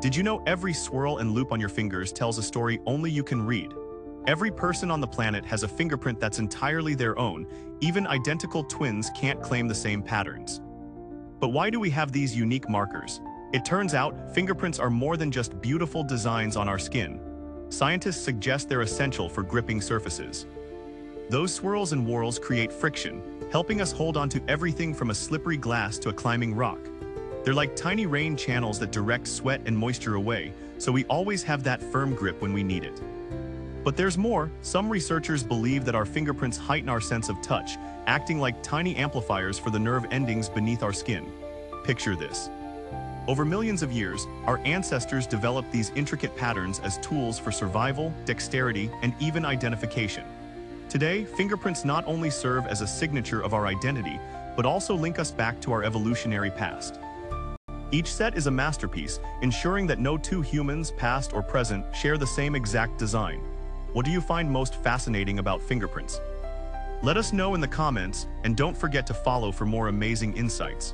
Did you know every swirl and loop on your fingers tells a story only you can read? Every person on the planet has a fingerprint that's entirely their own, even identical twins can't claim the same patterns. But why do we have these unique markers? It turns out, fingerprints are more than just beautiful designs on our skin. Scientists suggest they're essential for gripping surfaces. Those swirls and whorls create friction, helping us hold onto everything from a slippery glass to a climbing rock. They're like tiny rain channels that direct sweat and moisture away, so we always have that firm grip when we need it. But there's more. Some researchers believe that our fingerprints heighten our sense of touch, acting like tiny amplifiers for the nerve endings beneath our skin. Picture this. Over millions of years, our ancestors developed these intricate patterns as tools for survival, dexterity, and even identification. Today, fingerprints not only serve as a signature of our identity, but also link us back to our evolutionary past. Each set is a masterpiece, ensuring that no two humans, past or present, share the same exact design. What do you find most fascinating about fingerprints? Let us know in the comments, and don't forget to follow for more amazing insights.